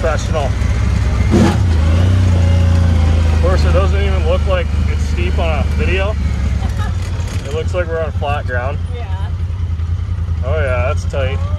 Professional. Of course, it doesn't even look like it's steep on a video. It looks like we're on flat ground. Yeah. Oh yeah, that's tight.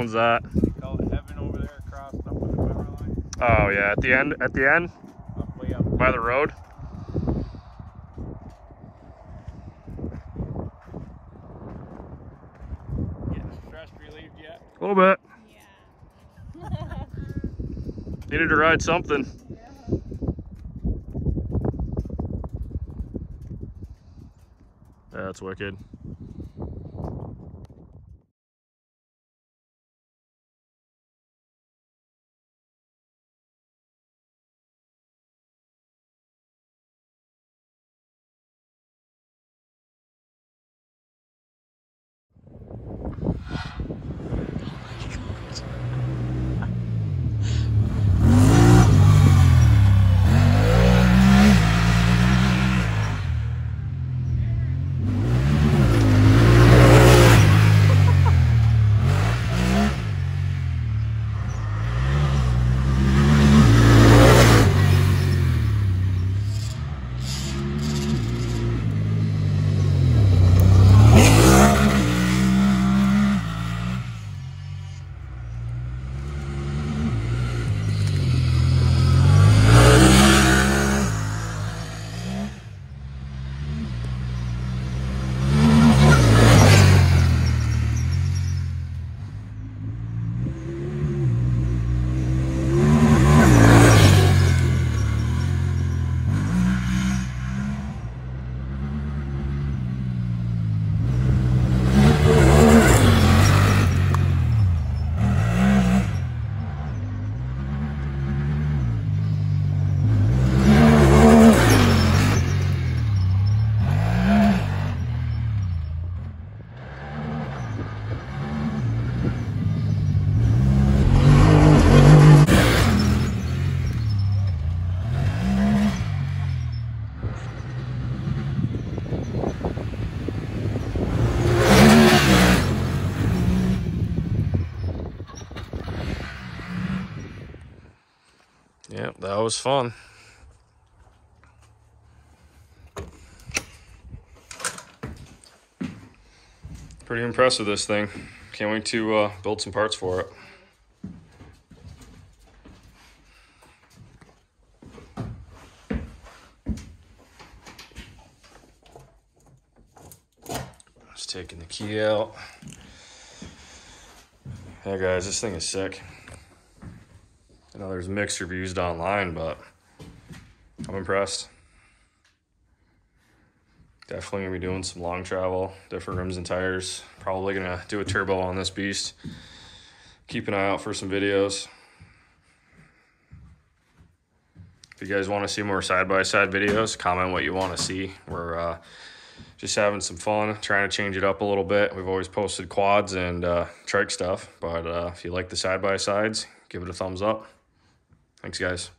The power line? Oh yeah, at the end, at the end, Up way up. by the road. Getting stress relieved yet? A little bit. Yeah. Needed to ride something. That's wicked. Was fun. Pretty impressed with this thing. Can't wait to uh, build some parts for it. Just taking the key out. Hey guys, this thing is sick. I know there's mixed reviews online, but I'm impressed. Definitely gonna be doing some long travel, different rims and tires. Probably gonna do a turbo on this beast. Keep an eye out for some videos. If you guys want to see more side by side videos, comment what you want to see. We're uh, just having some fun, trying to change it up a little bit. We've always posted quads and uh, trike stuff, but uh, if you like the side by sides, give it a thumbs up. Thanks, guys.